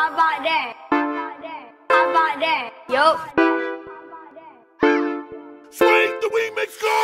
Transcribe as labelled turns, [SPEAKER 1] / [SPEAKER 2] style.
[SPEAKER 1] How about that? How about that? Yo.
[SPEAKER 2] Swing the remix
[SPEAKER 1] go!